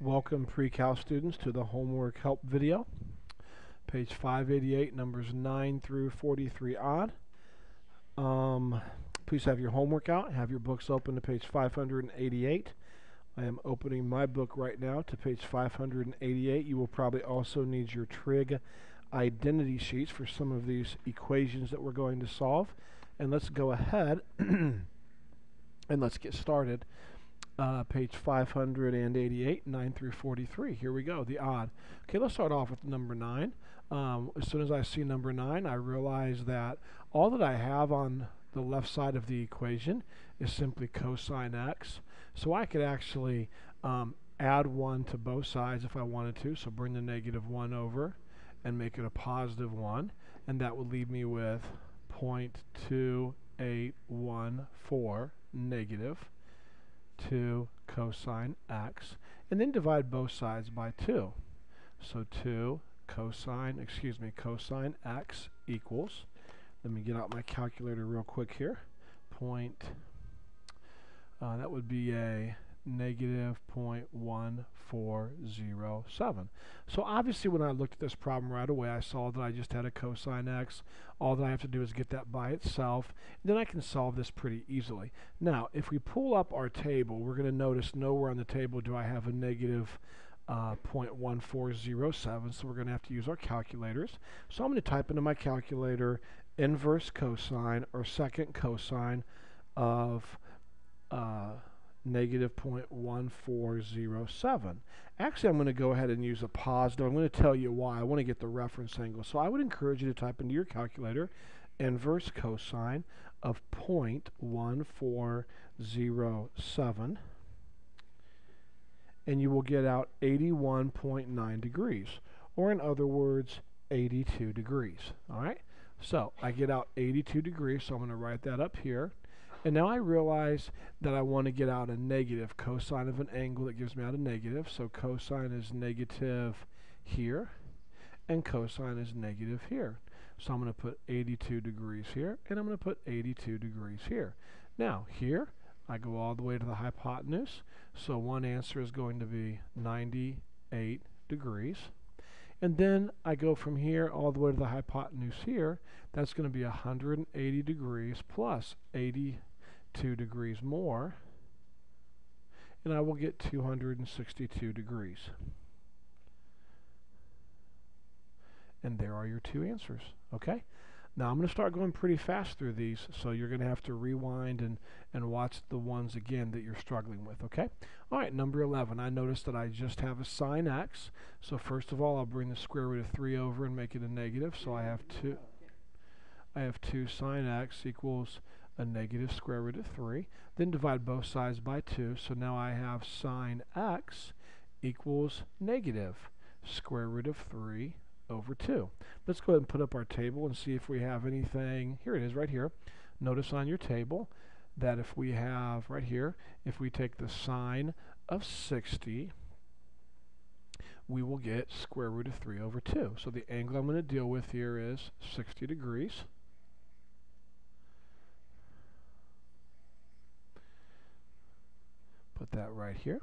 Welcome pre-cal students to the homework help video. Page 588, numbers 9 through 43 odd. Um, please have your homework out. Have your books open to page 588. I am opening my book right now to page 588. You will probably also need your trig identity sheets for some of these equations that we're going to solve. And let's go ahead and let's get started uh, page 588, 9 through 43. Here we go, the odd. Okay, let's start off with number 9. Um, as soon as I see number 9, I realize that all that I have on the left side of the equation is simply cosine x. So I could actually um, add 1 to both sides if I wanted to, so bring the negative 1 over and make it a positive 1, and that would leave me with 0.2814 negative 2 cosine x, and then divide both sides by 2. So 2 cosine, excuse me, cosine x equals, let me get out my calculator real quick here, point, uh, that would be a negative 0.1407. So obviously when I looked at this problem right away, I saw that I just had a cosine x. All that I have to do is get that by itself. Then I can solve this pretty easily. Now, if we pull up our table, we're going to notice nowhere on the table do I have a negative uh, 0.1407, so we're going to have to use our calculators. So I'm going to type into my calculator inverse cosine or second cosine of uh, negative 0.1407. Actually, I'm going to go ahead and use a positive. I'm going to tell you why. I want to get the reference angle. So I would encourage you to type into your calculator inverse cosine of 0.1407 and you will get out 81.9 degrees or in other words 82 degrees all right so I get out 82 degrees so I'm going to write that up here and now I realize that I want to get out a negative cosine of an angle that gives me out a negative. So cosine is negative here, and cosine is negative here. So I'm going to put 82 degrees here, and I'm going to put 82 degrees here. Now, here, I go all the way to the hypotenuse. So one answer is going to be 98 degrees. And then I go from here all the way to the hypotenuse here. That's going to be 180 degrees plus 80 2 degrees more, and I will get 262 degrees. And there are your two answers, okay? Now I'm going to start going pretty fast through these, so you're going to have to rewind and, and watch the ones again that you're struggling with, okay? All right, number 11. I notice that I just have a sine x. So first of all, I'll bring the square root of 3 over and make it a negative. So I have 2, I have 2 sine x equals a negative square root of 3. Then divide both sides by 2. So now I have sine x equals negative square root of 3 over 2. Let's go ahead and put up our table and see if we have anything. Here it is right here. Notice on your table that if we have right here, if we take the sine of 60, we will get square root of 3 over 2. So the angle I'm going to deal with here is 60 degrees. That right here.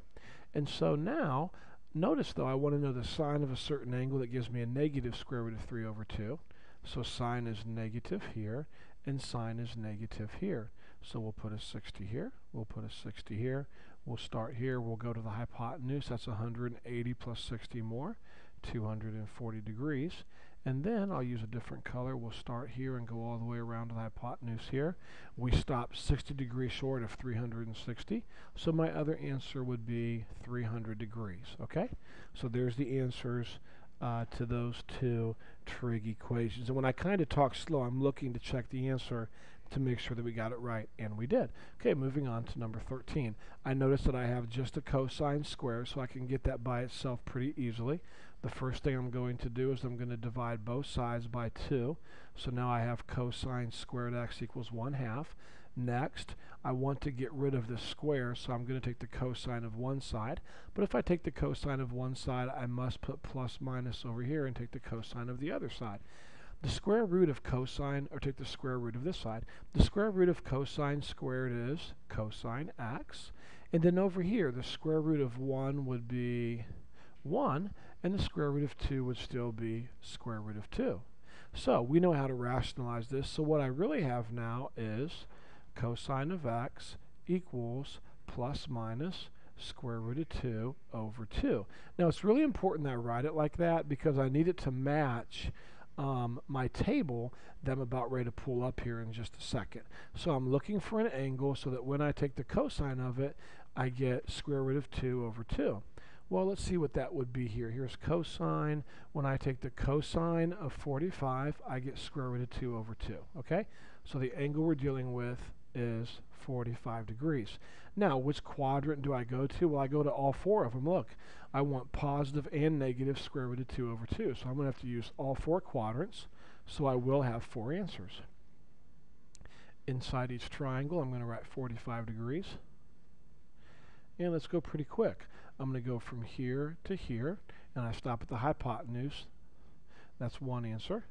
And so now, notice though, I want to know the sine of a certain angle that gives me a negative square root of 3 over 2. So sine is negative here, and sine is negative here. So we'll put a 60 here, we'll put a 60 here, we'll start here, we'll go to the hypotenuse, that's 180 plus 60 more, 240 degrees. And then I'll use a different color. We'll start here and go all the way around to the hypotenuse here. We stop 60 degrees short of 360. So my other answer would be 300 degrees. Okay? So there's the answers uh, to those two trig equations. And when I kind of talk slow, I'm looking to check the answer to make sure that we got it right, and we did. Okay, moving on to number 13. I notice that I have just a cosine square, so I can get that by itself pretty easily. The first thing I'm going to do is I'm going to divide both sides by 2. So now I have cosine squared x equals 1 half. Next, I want to get rid of the square, so I'm going to take the cosine of one side. But if I take the cosine of one side, I must put plus minus over here and take the cosine of the other side. The square root of cosine, or take the square root of this side, the square root of cosine squared is cosine x, And then over here, the square root of 1 would be 1, and the square root of 2 would still be square root of 2. So we know how to rationalize this. So what I really have now is cosine of x equals plus minus square root of 2 over 2. Now it's really important that I write it like that because I need it to match um, my table that I'm about ready to pull up here in just a second. So I'm looking for an angle so that when I take the cosine of it, I get square root of 2 over 2. Well, let's see what that would be here. Here's cosine. When I take the cosine of 45, I get square root of 2 over 2. Okay? So the angle we're dealing with is 45 degrees. Now, which quadrant do I go to? Well, I go to all four of them. Look, I want positive and negative square root of 2 over 2. So I'm going to have to use all four quadrants. So I will have four answers. Inside each triangle, I'm going to write 45 degrees. And let's go pretty quick. I'm going to go from here to here, and I stop at the hypotenuse. That's one answer,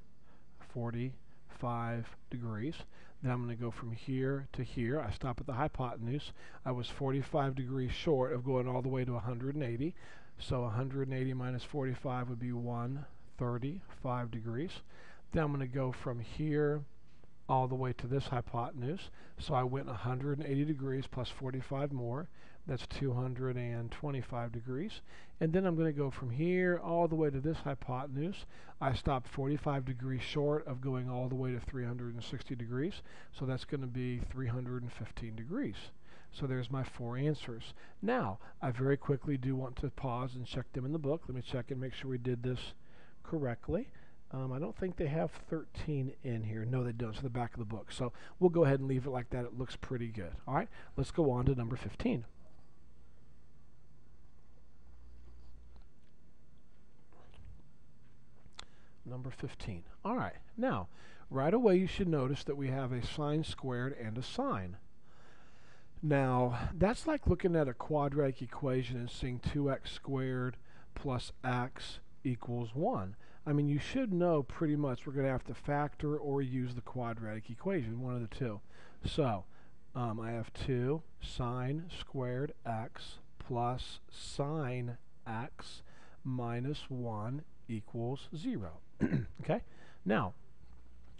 45 degrees. Then I'm going to go from here to here. I stop at the hypotenuse. I was 45 degrees short of going all the way to 180. So 180 minus 45 would be 135 degrees. Then I'm going to go from here all the way to this hypotenuse. So I went 180 degrees plus 45 more. That's 225 degrees. And then I'm going to go from here all the way to this hypotenuse. I stopped 45 degrees short of going all the way to 360 degrees. So that's going to be 315 degrees. So there's my four answers. Now, I very quickly do want to pause and check them in the book. Let me check and make sure we did this correctly. Um, I don't think they have 13 in here. No, they don't. It's the back of the book. So we'll go ahead and leave it like that. It looks pretty good. All right, let's go on to number 15. Number 15. All right, now, right away you should notice that we have a sine squared and a sine. Now, that's like looking at a quadratic equation and seeing 2x squared plus x equals 1. I mean, you should know pretty much we're going to have to factor or use the quadratic equation, one of the two. So, um, I have 2 sine squared x plus sine x minus 1 equals 0. okay? Now,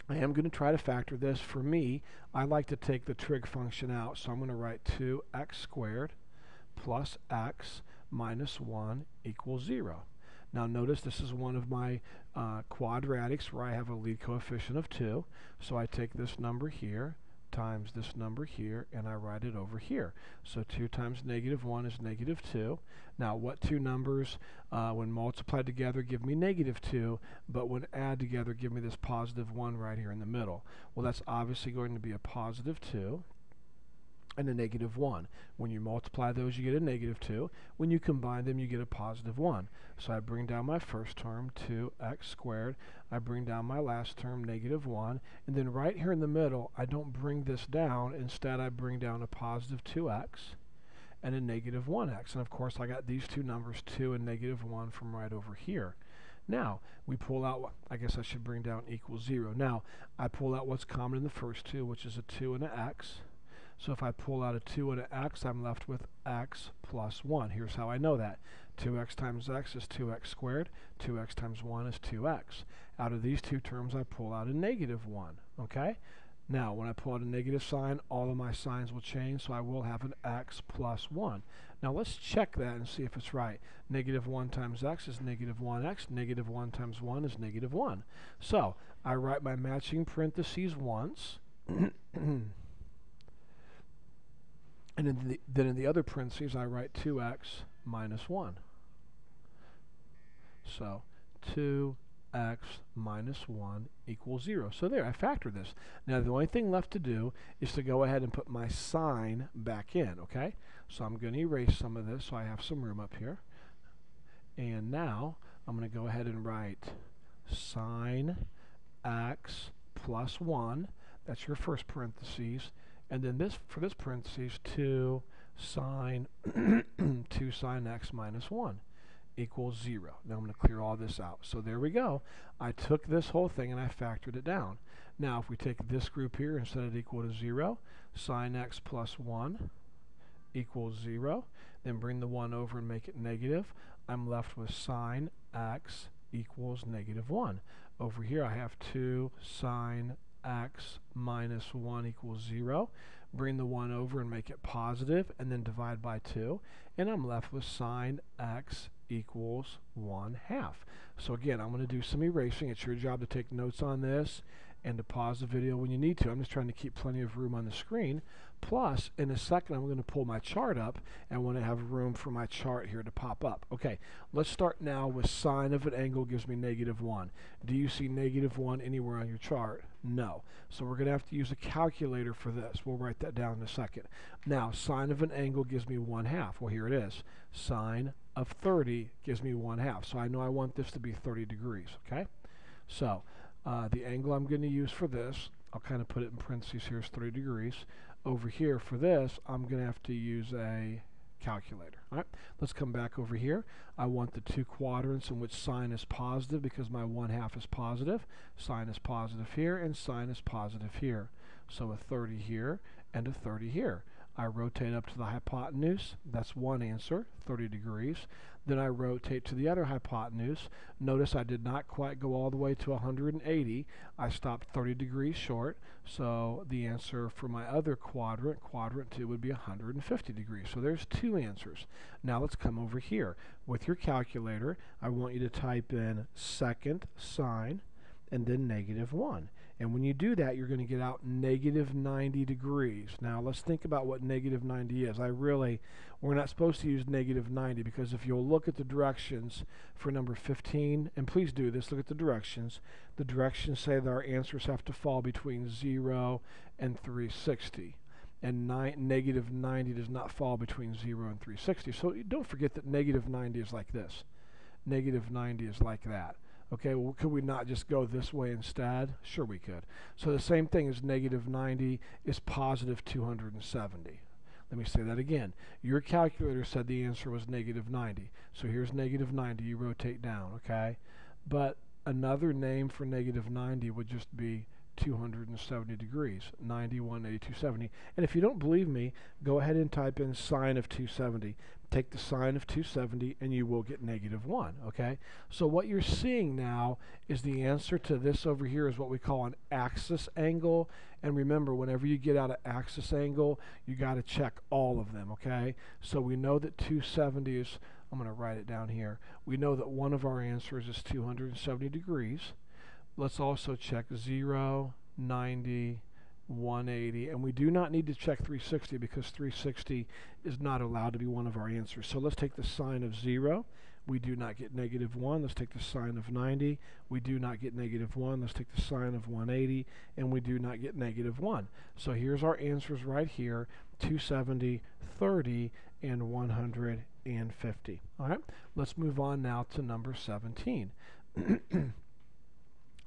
I am going to try to factor this. For me, I like to take the trig function out, so I'm going to write 2x squared plus x minus 1 equals 0. Now notice this is one of my uh, quadratics where I have a lead coefficient of 2. So I take this number here times this number here and I write it over here. So 2 times negative 1 is negative 2. Now what two numbers uh, when multiplied together give me negative 2 but when add together give me this positive 1 right here in the middle? Well that's obviously going to be a positive 2 and a negative 1. When you multiply those, you get a negative 2. When you combine them, you get a positive 1. So I bring down my first term, 2x squared. I bring down my last term, negative 1. And then right here in the middle, I don't bring this down. Instead, I bring down a positive 2x and a negative 1x. And of course, I got these two numbers, 2 and negative 1, from right over here. Now, we pull out, I guess I should bring down equals 0. Now, I pull out what's common in the first two, which is a 2 and an x. So if I pull out a 2 and an x, I'm left with x plus 1. Here's how I know that. 2x times x is 2x squared. 2x times 1 is 2x. Out of these two terms, I pull out a negative 1. Okay? Now, when I pull out a negative sign, all of my signs will change, so I will have an x plus 1. Now, let's check that and see if it's right. Negative 1 times x is negative 1x. Negative 1 times 1 is negative 1. So, I write my matching parentheses once. And in the, then in the other parentheses, I write 2x minus 1. So 2x minus 1 equals 0. So there, I factor this. Now the only thing left to do is to go ahead and put my sine back in, okay? So I'm going to erase some of this so I have some room up here. And now I'm going to go ahead and write sine x plus 1. That's your first parentheses and then this, for this parentheses, 2 sine 2 sine x minus 1 equals 0. Now I'm going to clear all this out. So there we go. I took this whole thing and I factored it down. Now if we take this group here and set it equal to 0, sine x plus 1 equals 0. Then bring the 1 over and make it negative. I'm left with sine x equals negative 1. Over here I have 2 sine x minus 1 equals 0. Bring the 1 over and make it positive, and then divide by 2. And I'm left with sine x equals 1 half. So again, I'm going to do some erasing. It's your job to take notes on this and to pause the video when you need to. I'm just trying to keep plenty of room on the screen. Plus, in a second, I'm going to pull my chart up and want to have room for my chart here to pop up. Okay, let's start now with sine of an angle gives me negative 1. Do you see negative 1 anywhere on your chart? No. So we're going to have to use a calculator for this. We'll write that down in a second. Now, sine of an angle gives me 1 half. Well, here it is. Sine of 30 gives me 1 half. So I know I want this to be 30 degrees, okay? So uh, the angle I'm going to use for this, I'll kind of put it in parentheses here, is 30 degrees. Over here for this, I'm going to have to use a calculator. All right, let's come back over here. I want the two quadrants in which sine is positive because my 1 half is positive. Sine is positive here and sine is positive here. So a 30 here and a 30 here. I rotate up to the hypotenuse. That's one answer, 30 degrees. Then I rotate to the other hypotenuse. Notice I did not quite go all the way to 180. I stopped 30 degrees short. So the answer for my other quadrant, quadrant 2, would be 150 degrees. So there's two answers. Now let's come over here. With your calculator, I want you to type in second sine and then negative 1. And when you do that, you're going to get out negative 90 degrees. Now, let's think about what negative 90 is. I really, we're not supposed to use negative 90 because if you'll look at the directions for number 15, and please do this, look at the directions. The directions say that our answers have to fall between 0 and 360 and negative 90 does not fall between 0 and 360. So don't forget that negative 90 is like this. Negative 90 is like that. Okay, well, could we not just go this way instead? Sure we could. So the same thing as negative 90 is positive 270. Let me say that again. Your calculator said the answer was negative 90. So here's negative 90. You rotate down, okay? But another name for negative 90 would just be 270 degrees, 90, 180, 270. And if you don't believe me, go ahead and type in sine of 270. Take the sine of 270 and you will get negative 1, okay? So what you're seeing now is the answer to this over here is what we call an axis angle. And remember, whenever you get out an axis angle, you got to check all of them, okay? So we know that 270 is, I'm going to write it down here. We know that one of our answers is 270 degrees. Let's also check 0, 90, 180, and we do not need to check 360 because 360 is not allowed to be one of our answers. So let's take the sine of 0. We do not get negative 1. Let's take the sine of 90. We do not get negative 1. Let's take the sine of 180, and we do not get negative 1. So here's our answers right here, 270, 30, and 150. All right, let's move on now to number 17.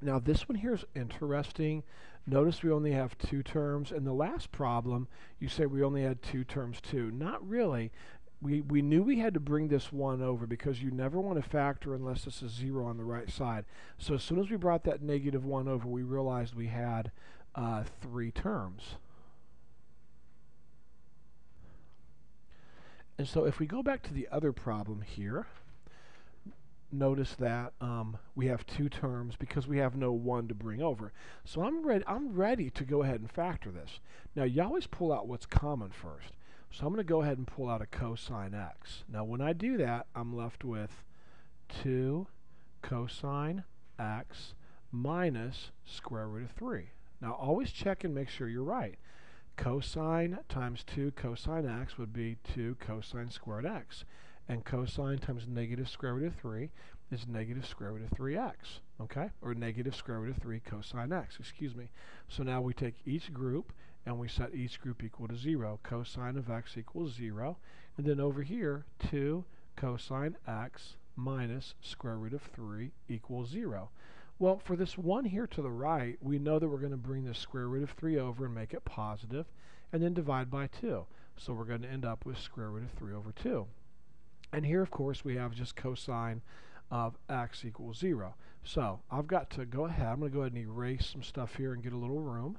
Now this one here is interesting. Notice we only have two terms. And the last problem, you say we only had two terms too. Not really. We, we knew we had to bring this one over because you never want to factor unless this is zero on the right side. So as soon as we brought that negative one over, we realized we had uh, three terms. And so if we go back to the other problem here, notice that um, we have two terms because we have no one to bring over. So I'm ready, I'm ready to go ahead and factor this. Now you always pull out what's common first. So I'm going to go ahead and pull out a cosine x. Now when I do that, I'm left with 2 cosine x minus square root of 3. Now always check and make sure you're right. Cosine times 2 cosine x would be 2 cosine squared x and cosine times negative square root of 3 is negative square root of 3x, okay? Or negative square root of 3 cosine x, excuse me. So now we take each group and we set each group equal to 0. Cosine of x equals 0. And then over here, 2 cosine x minus square root of 3 equals 0. Well, for this one here to the right, we know that we're going to bring the square root of 3 over and make it positive, and then divide by 2. So we're going to end up with square root of 3 over 2. And here, of course, we have just cosine of x equals 0. So I've got to go ahead. I'm going to go ahead and erase some stuff here and get a little room.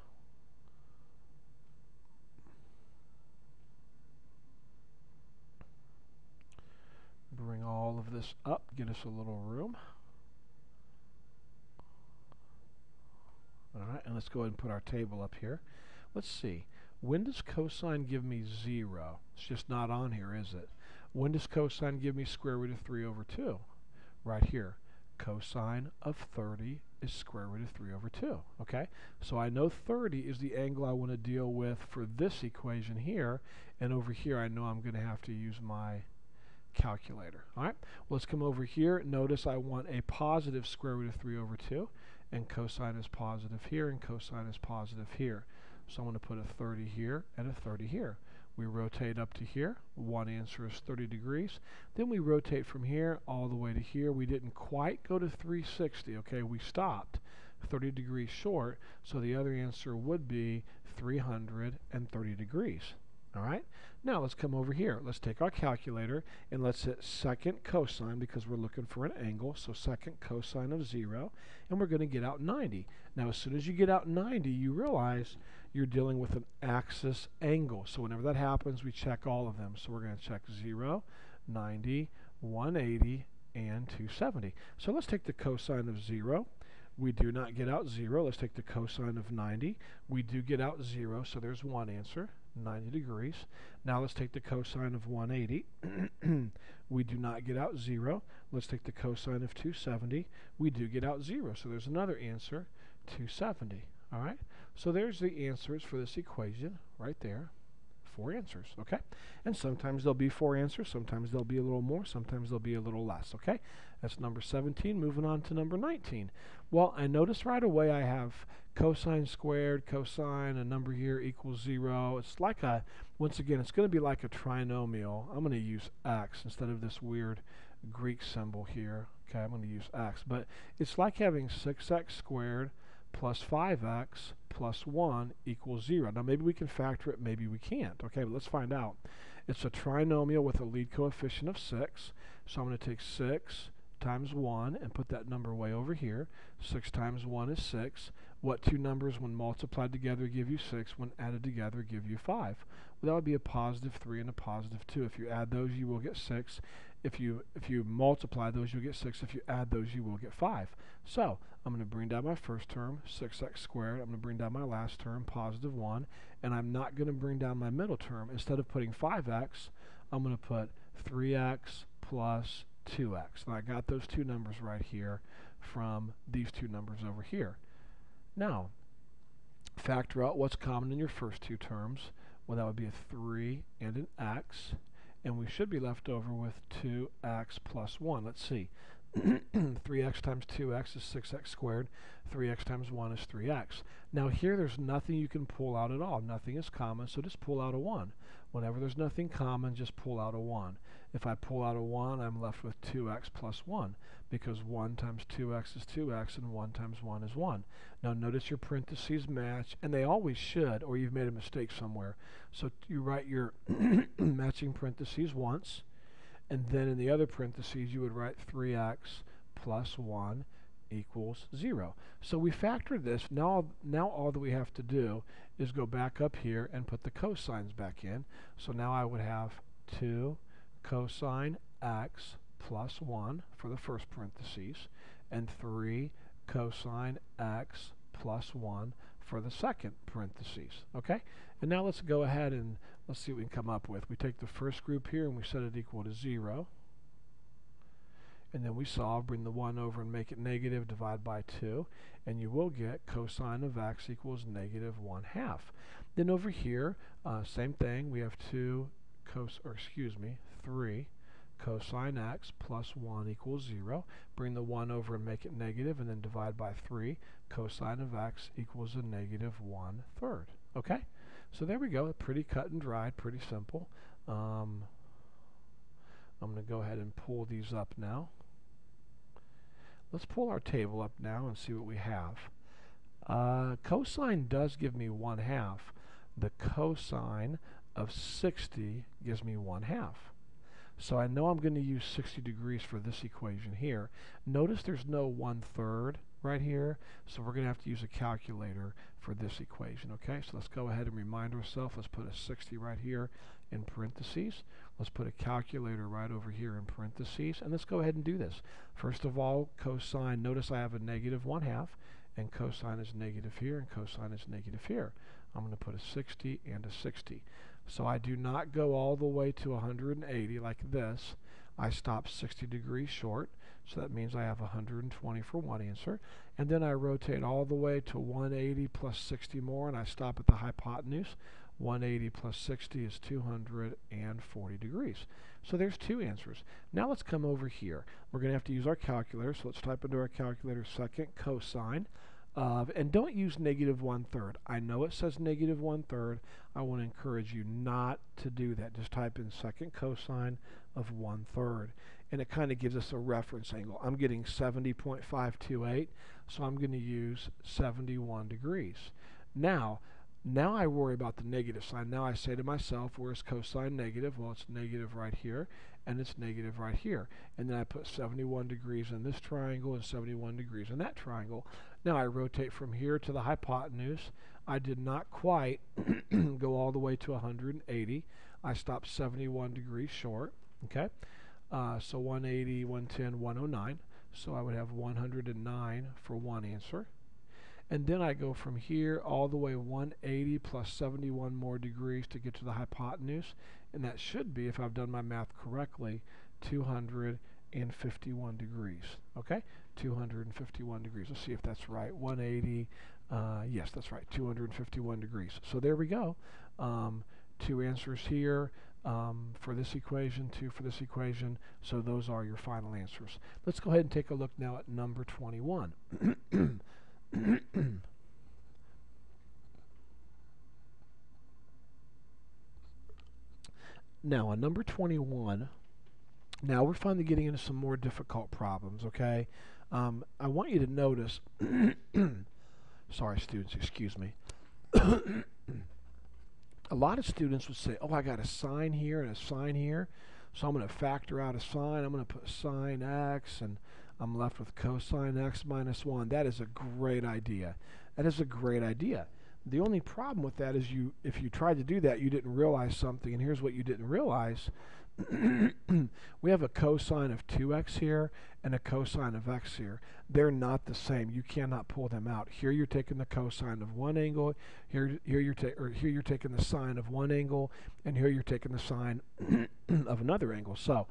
Bring all of this up, get us a little room. All right, and let's go ahead and put our table up here. Let's see. When does cosine give me 0? It's just not on here, is it? When does cosine give me square root of 3 over 2? Right here. Cosine of 30 is square root of 3 over 2. Okay? So I know 30 is the angle I want to deal with for this equation here. And over here, I know I'm going to have to use my calculator. All right? Well, let's come over here. Notice I want a positive square root of 3 over 2. And cosine is positive here, and cosine is positive here. So I'm going to put a 30 here and a 30 here. We rotate up to here. One answer is 30 degrees. Then we rotate from here all the way to here. We didn't quite go to 360, okay? We stopped 30 degrees short, so the other answer would be 330 degrees. All right? Now let's come over here. Let's take our calculator and let's hit second cosine because we're looking for an angle. So second cosine of 0. And we're going to get out 90. Now as soon as you get out 90, you realize you're dealing with an axis angle. So whenever that happens, we check all of them. So we're going to check 0, 90, 180, and 270. So let's take the cosine of 0. We do not get out 0. Let's take the cosine of 90. We do get out 0, so there's one answer. 90 degrees. Now let's take the cosine of 180. we do not get out 0. Let's take the cosine of 270. We do get out 0, so there's another answer, 270. All right? So there's the answers for this equation right there. Four answers, okay? And sometimes there'll be four answers, sometimes there'll be a little more, sometimes there'll be a little less, okay? That's number 17. Moving on to number 19. Well, I notice right away I have cosine squared, cosine, a number here equals 0. It's like a, once again, it's going to be like a trinomial. I'm going to use x instead of this weird Greek symbol here. Okay, I'm going to use x. But it's like having 6x squared plus 5x plus 1 equals 0. Now maybe we can factor it, maybe we can't. Okay, but let's find out. It's a trinomial with a lead coefficient of 6. So I'm going to take 6 times 1 and put that number way over here. 6 times 1 is 6. What two numbers when multiplied together give you 6, when added together give you 5? Well, that would be a positive 3 and a positive 2. If you add those, you will get 6. If you if you multiply those, you'll get 6. If you add those, you will get 5. So, I'm going to bring down my first term, 6x squared. I'm going to bring down my last term, positive 1. And I'm not going to bring down my middle term. Instead of putting 5x, I'm going to put 3x plus 2x. And I got those two numbers right here from these two numbers over here. Now, factor out what's common in your first two terms. Well, that would be a 3 and an x. And we should be left over with 2x plus 1. Let's see. 3x times 2x is 6x squared. 3x times 1 is 3x. Now here there's nothing you can pull out at all. Nothing is common, so just pull out a 1. Whenever there's nothing common, just pull out a 1. If I pull out a 1, I'm left with 2x plus 1 because 1 times 2x is 2x and 1 times 1 is 1. Now notice your parentheses match, and they always should, or you've made a mistake somewhere. So you write your matching parentheses once, and then in the other parentheses you would write 3x plus 1 equals 0. So we factor this. Now, now all that we have to do is go back up here and put the cosines back in. So now I would have 2 cosine x plus 1 for the first parentheses, and 3 cosine x plus 1 for the second parentheses. Okay? And now let's go ahead and let's see what we can come up with. We take the first group here and we set it equal to 0. And then we solve, bring the 1 over and make it negative, divide by 2. And you will get cosine of x equals negative 1 half. Then over here, uh, same thing. We have 2 cos, or excuse me, 3 cosine x plus 1 equals 0. Bring the 1 over and make it negative, and then divide by 3. Cosine of x equals a negative 1 third. Okay? So there we go. Pretty cut and dried, pretty simple. Um, I'm going to go ahead and pull these up now. Let's pull our table up now and see what we have. Uh, cosine does give me 1 half. The cosine of 60 gives me 1 half. So I know I'm going to use 60 degrees for this equation here. Notice there's no 1 third right here, so we're going to have to use a calculator for this equation, okay? So let's go ahead and remind ourselves. Let's put a 60 right here in parentheses. Let's put a calculator right over here in parentheses, and let's go ahead and do this. First of all, cosine, notice I have a negative 1 half, and cosine is negative here, and cosine is negative here. I'm going to put a 60 and a 60. So I do not go all the way to 180 like this. I stop 60 degrees short, so that means I have 120 for one answer. And then I rotate all the way to 180 plus 60 more, and I stop at the hypotenuse. 180 plus 60 is 240 degrees. So there's two answers. Now let's come over here. We're going to have to use our calculator, so let's type into our calculator second cosine of, and don't use negative one-third. I know it says negative one-third. I want to encourage you not to do that. Just type in second cosine of one-third. And it kind of gives us a reference angle. I'm getting 70.528, so I'm going to use 71 degrees. Now, now I worry about the negative sign. Now I say to myself, where's cosine negative? Well, it's negative right here, and it's negative right here. And then I put 71 degrees in this triangle and 71 degrees in that triangle. Now I rotate from here to the hypotenuse. I did not quite go all the way to 180. I stopped 71 degrees short. Okay, uh, so 180, 110, 109. So I would have 109 for one answer. And then I go from here all the way 180 plus 71 more degrees to get to the hypotenuse. And that should be, if I've done my math correctly, 251 degrees. Okay? 251 degrees. Let's see if that's right. 180. Uh, yes, that's right. 251 degrees. So there we go. Um, two answers here um, for this equation, two for this equation. So those are your final answers. Let's go ahead and take a look now at number 21. now, on number 21, now we're finally getting into some more difficult problems, okay? Um, I want you to notice, sorry students, excuse me. a lot of students would say, oh, I got a sine here and a sine here, so I'm going to factor out a sine. I'm going to put sine x, and I'm left with cosine x minus 1. That is a great idea. That is a great idea. The only problem with that is you, if you tried to do that, you didn't realize something, and here's what you didn't realize. we have a cosine of 2x here and a cosine of x here. They're not the same. You cannot pull them out. Here you're taking the cosine of one angle, here here you're or here you're taking the sine of one angle, and here you're taking the sine of another angle. So,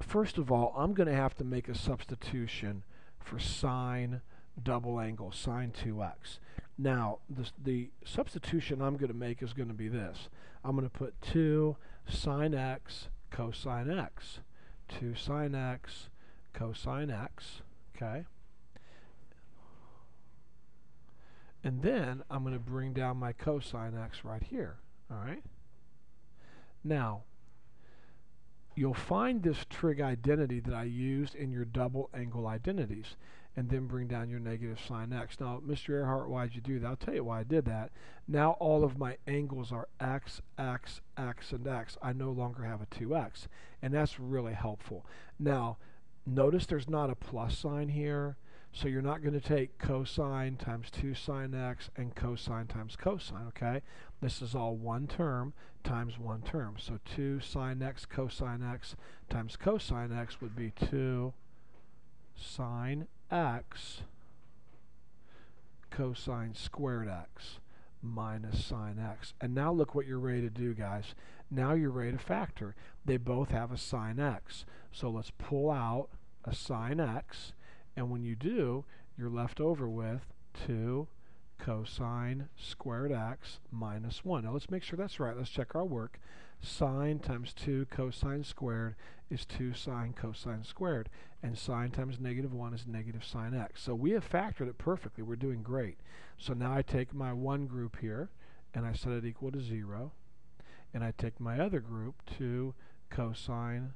first of all, I'm going to have to make a substitution for sine double angle, sine 2x. Now, the, the substitution I'm going to make is going to be this. I'm going to put 2 sine x cosine x. 2 sine x cosine x. Okay. And then I'm going to bring down my cosine x right here. All right. Now, you'll find this trig identity that I used in your double angle identities and then bring down your negative sine x. Now, Mr. Erhart, why'd you do that? I'll tell you why I did that. Now all of my angles are x, x, x, and x. I no longer have a 2x, and that's really helpful. Now, notice there's not a plus sign here, so you're not going to take cosine times 2 sine x and cosine times cosine, okay? This is all one term times one term. So 2 sine x cosine x times cosine x would be 2 sine x cosine squared x minus sine x. And now look what you're ready to do, guys. Now you're ready to factor. They both have a sine x. So let's pull out a sine x. And when you do, you're left over with 2 cosine squared x minus 1. Now let's make sure that's right. Let's check our work. Sine times 2 cosine squared is 2 sine cosine squared. And sine times negative 1 is negative sine x. So we have factored it perfectly. We're doing great. So now I take my one group here, and I set it equal to 0. And I take my other group, 2 cosine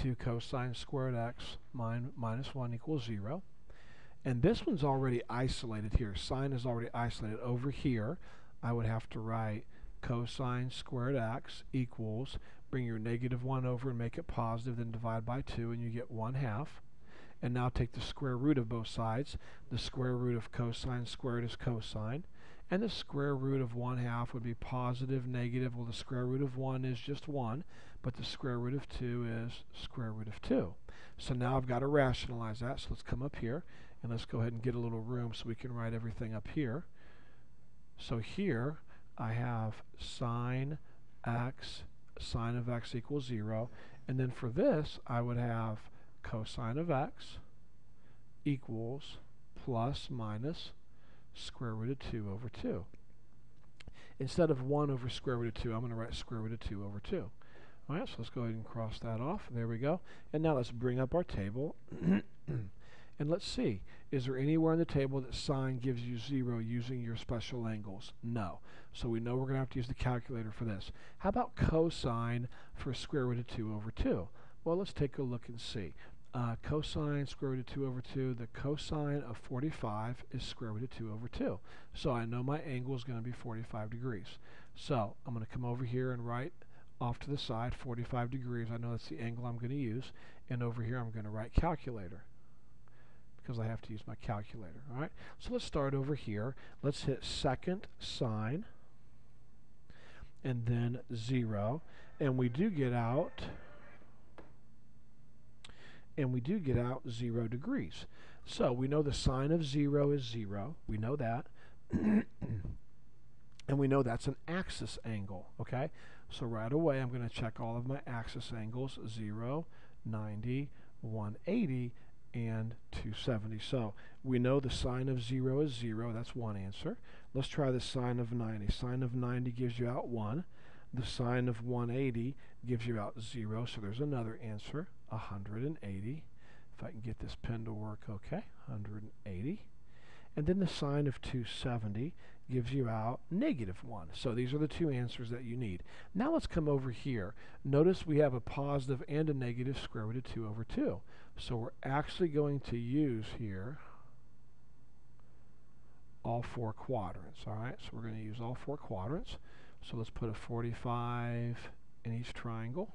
2 cosine squared x min minus 1 equals 0. And this one's already isolated here. Sine is already isolated. Over here, I would have to write cosine squared x equals, bring your negative 1 over and make it positive, then divide by 2, and you get 1 half. And now take the square root of both sides. The square root of cosine squared is cosine. And the square root of 1 half would be positive, negative. Well, the square root of 1 is just 1, but the square root of 2 is square root of 2. So now I've got to rationalize that. So let's come up here, and let's go ahead and get a little room so we can write everything up here. So here I have sine x, sine of x equals 0. And then for this, I would have cosine of x equals plus minus square root of 2 over 2. Instead of 1 over square root of 2, I'm going to write square root of 2 over 2. All right, so let's go ahead and cross that off. There we go. And now let's bring up our table. and let's see, is there anywhere in the table that sine gives you 0 using your special angles? No. So we know we're going to have to use the calculator for this. How about cosine for square root of 2 over 2? Well, let's take a look and see uh, cosine square root of 2 over 2, the cosine of 45 is square root of 2 over 2. So I know my angle is going to be 45 degrees. So I'm going to come over here and write off to the side 45 degrees. I know that's the angle I'm going to use. And over here I'm going to write calculator because I have to use my calculator. All right. So let's start over here. Let's hit second sine and then 0. And we do get out and we do get out 0 degrees. So we know the sine of 0 is 0. We know that. and we know that's an axis angle, okay? So right away I'm going to check all of my axis angles, 0, 90, 180, and 270. So we know the sine of 0 is 0. That's one answer. Let's try the sine of 90. Sine of 90 gives you out 1. The sine of 180 gives you out 0, so there's another answer, 180. If I can get this pen to work okay, 180. And then the sine of 270 gives you out negative 1. So these are the two answers that you need. Now let's come over here. Notice we have a positive and a negative square root of 2 over 2. So we're actually going to use here all four quadrants. All right, so we're going to use all four quadrants. So let's put a 45 in each triangle.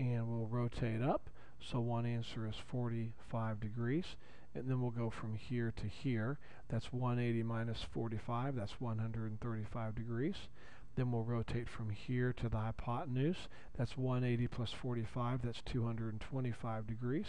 And we'll rotate up. So one answer is 45 degrees. And then we'll go from here to here. That's 180 minus 45. That's 135 degrees. Then we'll rotate from here to the hypotenuse. That's 180 plus 45. That's 225 degrees.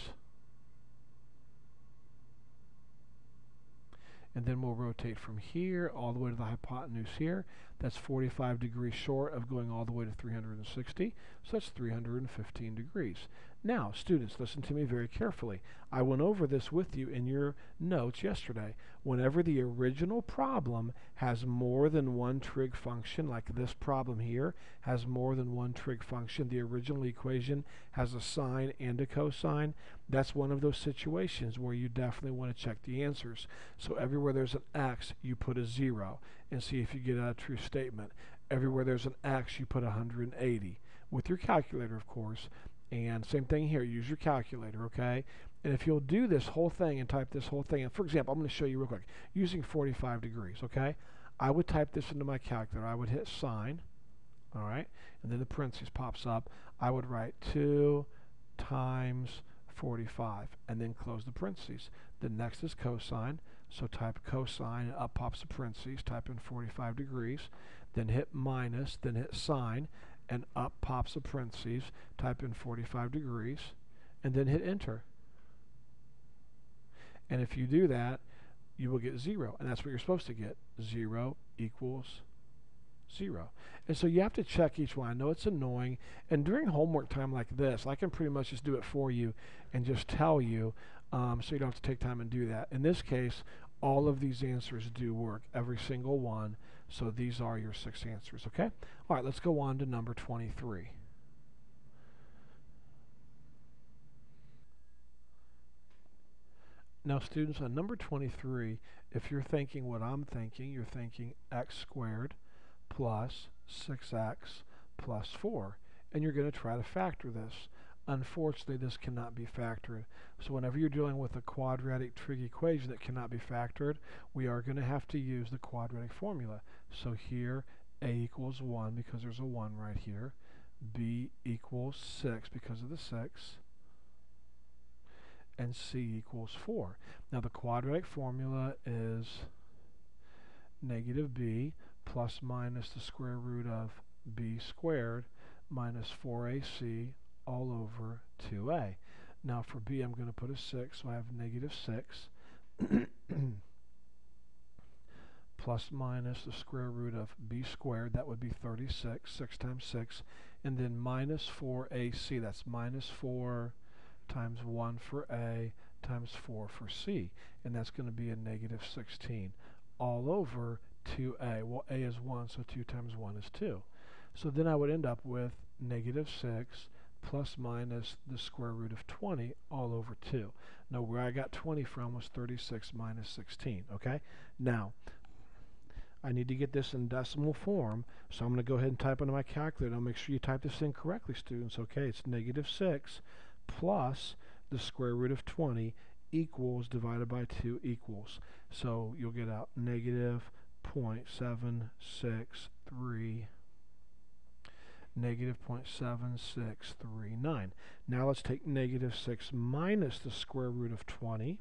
and then we'll rotate from here all the way to the hypotenuse here. That's 45 degrees short of going all the way to 360, so that's 315 degrees. Now, students, listen to me very carefully. I went over this with you in your notes yesterday. Whenever the original problem has more than one trig function, like this problem here has more than one trig function, the original equation has a sine and a cosine, that's one of those situations where you definitely want to check the answers. So everywhere there's an x, you put a 0 and see if you get a true statement. Everywhere there's an x, you put 180 with your calculator, of course. And same thing here, use your calculator, okay? And if you'll do this whole thing and type this whole thing, and for example, I'm going to show you real quick, using 45 degrees, okay? I would type this into my calculator. I would hit sine, all right? And then the parentheses pops up. I would write 2 times 45 and then close the parentheses. The next is cosine, so type cosine and up pops the parentheses, type in 45 degrees, then hit minus, then hit sine, and up pops the parentheses, type in 45 degrees, and then hit enter. And if you do that, you will get 0, and that's what you're supposed to get. 0 equals 0. And so you have to check each one. I know it's annoying, and during homework time like this, I can pretty much just do it for you and just tell you um, so you don't have to take time and do that. In this case, all of these answers do work, every single one. So these are your six answers, okay? All right, let's go on to number 23. Now, students, on number 23, if you're thinking what I'm thinking, you're thinking x squared plus 6x plus 4. And you're going to try to factor this. Unfortunately, this cannot be factored. So whenever you're dealing with a quadratic trig equation that cannot be factored, we are going to have to use the quadratic formula. So here, a equals 1 because there's a 1 right here. b equals 6 because of the 6. and c equals 4. Now the quadratic formula is negative b plus minus the square root of b squared minus 4ac all over 2a. Now for b I'm going to put a 6, so I have negative 6 plus minus the square root of b squared, that would be 36, 6 times 6, and then minus 4ac, that's minus 4 times 1 for a times 4 for c, and that's going to be a negative 16 all over 2a. Well, a is 1, so 2 times 1 is 2. So then I would end up with negative 6 plus minus the square root of 20 all over 2. Now, where I got 20 from was 36 minus 16, okay? Now, I need to get this in decimal form, so I'm going to go ahead and type into my calculator. I'll make sure you type this in correctly, students, okay? It's negative 6 plus the square root of 20 equals divided by 2 equals. So you'll get out negative 0.763 negative 0.7639. Now let's take negative 6 minus the square root of 20,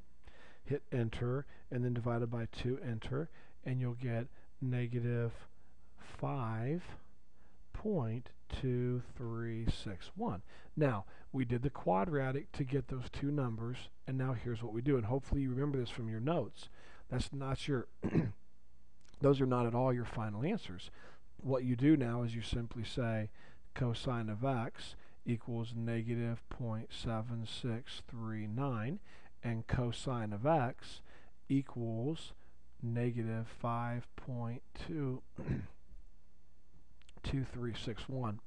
hit enter, and then divided by 2, enter, and you'll get negative 5.2361. Now, we did the quadratic to get those two numbers, and now here's what we do, and hopefully you remember this from your notes. That's not your, those are not at all your final answers. What you do now is you simply say cosine of x equals negative 0.7639, and cosine of x equals negative 5.22361.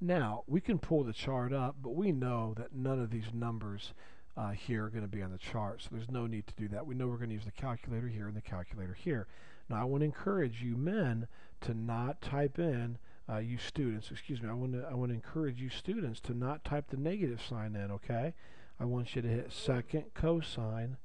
Now, we can pull the chart up, but we know that none of these numbers uh, here are going to be on the chart, so there's no need to do that. We know we're going to use the calculator here and the calculator here. Now, I want to encourage you men to not type in, uh, you students, excuse me, I want to I want to encourage you students to not type the negative sign in, okay? I want you to hit second cosine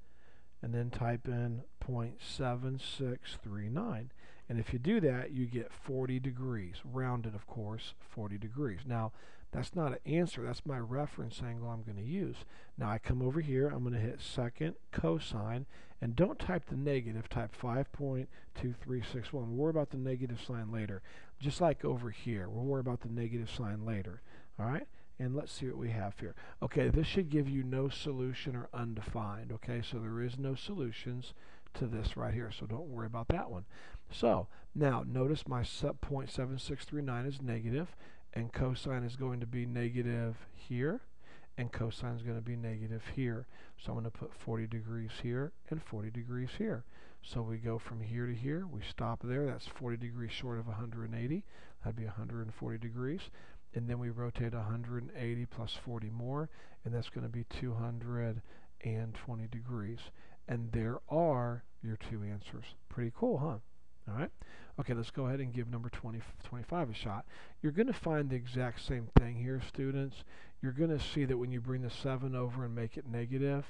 and then type in 0.7639. And if you do that, you get 40 degrees, rounded of course, 40 degrees. Now, that's not an answer, that's my reference angle I'm going to use. Now I come over here, I'm going to hit second cosine, and don't type the negative, type 5.2361. We'll worry about the negative sign later. Just like over here, we'll worry about the negative sign later. All right? And let's see what we have here. Okay, this should give you no solution or undefined. Okay, so there is no solutions to this right here, so don't worry about that one. So, now notice my sub 0.7639 is negative, and cosine is going to be negative here, and cosine is going to be negative here. So I'm going to put 40 degrees here and 40 degrees here. So we go from here to here, we stop there, that's 40 degrees short of 180, that'd be 140 degrees and then we rotate 180 plus 40 more, and that's going to be 220 degrees. And there are your two answers. Pretty cool, huh? All right. Okay, let's go ahead and give number 20, 25 a shot. You're going to find the exact same thing here, students. You're going to see that when you bring the 7 over and make it negative,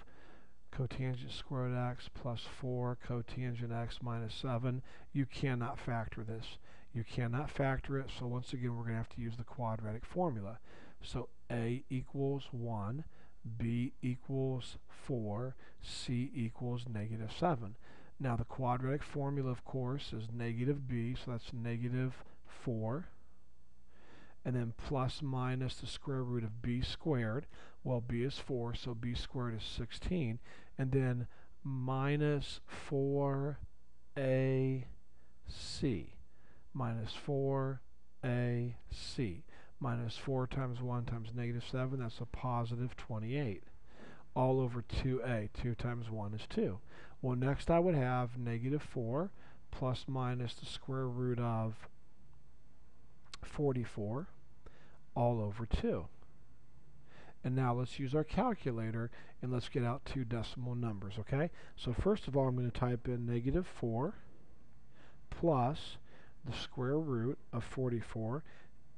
cotangent squared x plus 4 cotangent x minus 7, you cannot factor this. You cannot factor it, so once again we're going to have to use the quadratic formula. So a equals 1, b equals 4, c equals negative 7. Now the quadratic formula, of course, is negative b, so that's negative 4. And then plus minus the square root of b squared. Well, b is 4, so b squared is 16. And then minus 4ac minus 4ac minus 4 times 1 times negative 7, that's a positive 28. All over 2a, 2 times 1 is 2. Well, next I would have negative 4 plus minus the square root of 44 all over 2. And now let's use our calculator and let's get out two decimal numbers, okay? So first of all, I'm going to type in negative 4 plus the square root of 44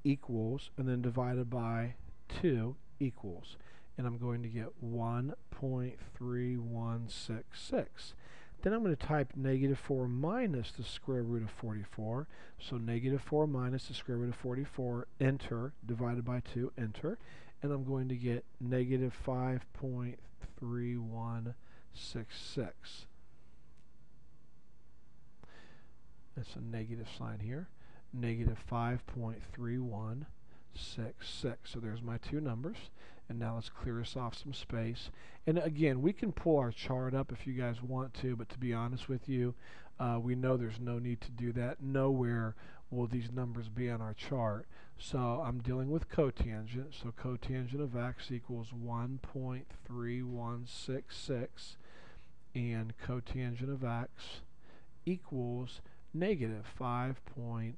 equals, and then divided by 2 equals. And I'm going to get 1.3166. Then I'm going to type negative 4 minus the square root of 44. So negative 4 minus the square root of 44, enter, divided by 2, enter. and I'm going to get negative 5.3166. That's a negative sign here. Negative 5.3166. So there's my two numbers. And now let's clear us off some space. And again, we can pull our chart up if you guys want to, but to be honest with you, uh, we know there's no need to do that. Nowhere will these numbers be on our chart. So I'm dealing with cotangent. So cotangent of x equals 1.3166 and cotangent of x equals negative 5.3166.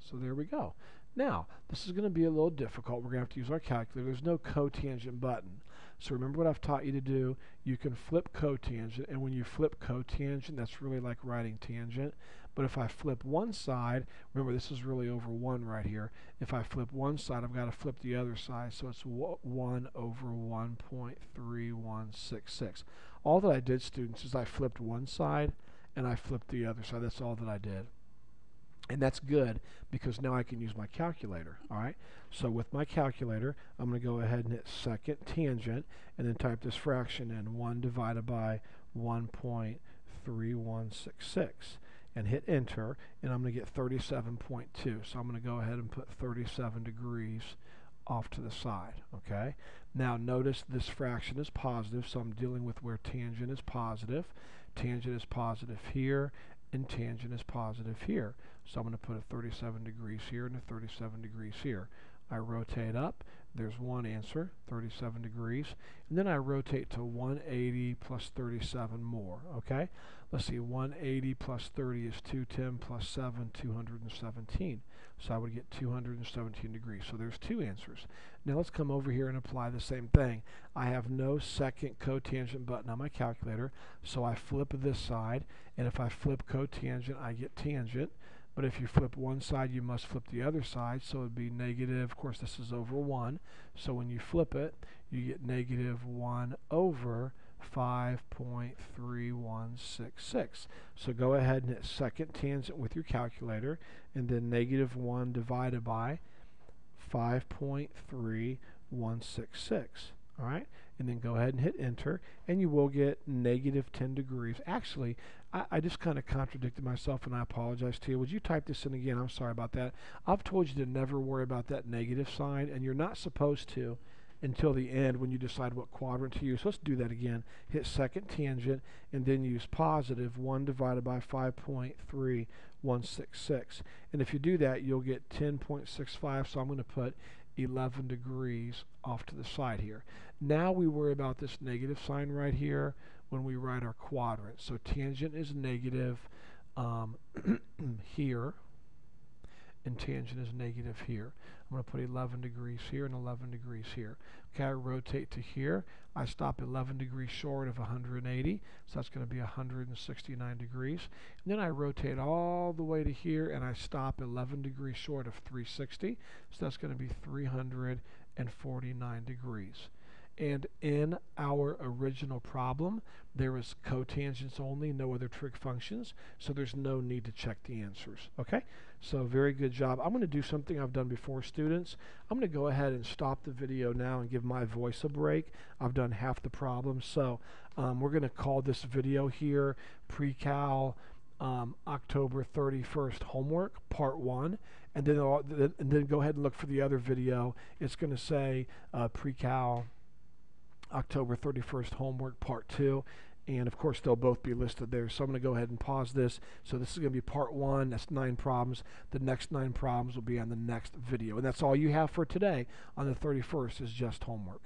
So there we go. Now, this is going to be a little difficult. We're going to have to use our calculator. There's no cotangent button. So remember what I've taught you to do. You can flip cotangent, and when you flip cotangent, that's really like writing tangent. But if I flip one side, remember this is really over 1 right here. If I flip one side, I've got to flip the other side, so it's 1 over 1.3166. All that I did, students, is I flipped one side and I flipped the other side. That's all that I did. And that's good because now I can use my calculator. All right. So with my calculator, I'm going to go ahead and hit second tangent and then type this fraction in 1 divided by 1.3166 and hit enter and I'm going to get 37.2. So I'm going to go ahead and put 37 degrees off to the side. Okay. Now notice this fraction is positive, so I'm dealing with where tangent is positive. Tangent is positive here, and tangent is positive here. So I'm going to put a 37 degrees here and a 37 degrees here. I rotate up, there's one answer, 37 degrees, and then I rotate to 180 plus 37 more, okay? Let's see, 180 plus 30 is 210 plus 7, 217. So I would get 217 degrees. So there's two answers. Now let's come over here and apply the same thing. I have no second cotangent button on my calculator, so I flip this side, and if I flip cotangent, I get tangent. But if you flip one side, you must flip the other side, so it would be negative. Of course, this is over 1, so when you flip it, you get negative 1 over 5.3166. So go ahead and hit second tangent with your calculator, and then negative 1 divided by 5.3166. All right, and then go ahead and hit enter, and you will get negative 10 degrees. Actually, I, I just kind of contradicted myself, and I apologize to you. Would you type this in again? I'm sorry about that. I've told you to never worry about that negative sign, and you're not supposed to until the end when you decide what quadrant to use. Let's do that again. Hit second tangent and then use positive 1 divided by 5.3166. And if you do that, you'll get 10.65. So I'm going to put 11 degrees off to the side here. Now we worry about this negative sign right here when we write our quadrant. So tangent is negative um, here and tangent is negative here. I'm going to put 11 degrees here and 11 degrees here. Okay, I rotate to here. I stop 11 degrees short of 180, so that's going to be 169 degrees. And then I rotate all the way to here, and I stop 11 degrees short of 360, so that's going to be 349 degrees. And in our original problem, there was cotangents only, no other trig functions, so there's no need to check the answers. Okay? So very good job. I'm going to do something I've done before, students. I'm going to go ahead and stop the video now and give my voice a break. I've done half the problem, so um, we're going to call this video here pre-cal um, October 31st homework, part one, and then, and then go ahead and look for the other video. It's going to say uh, pre-cal October 31st homework part two. And of course, they'll both be listed there. So I'm going to go ahead and pause this. So this is going to be part one. That's nine problems. The next nine problems will be on the next video. And that's all you have for today on the 31st is just homework.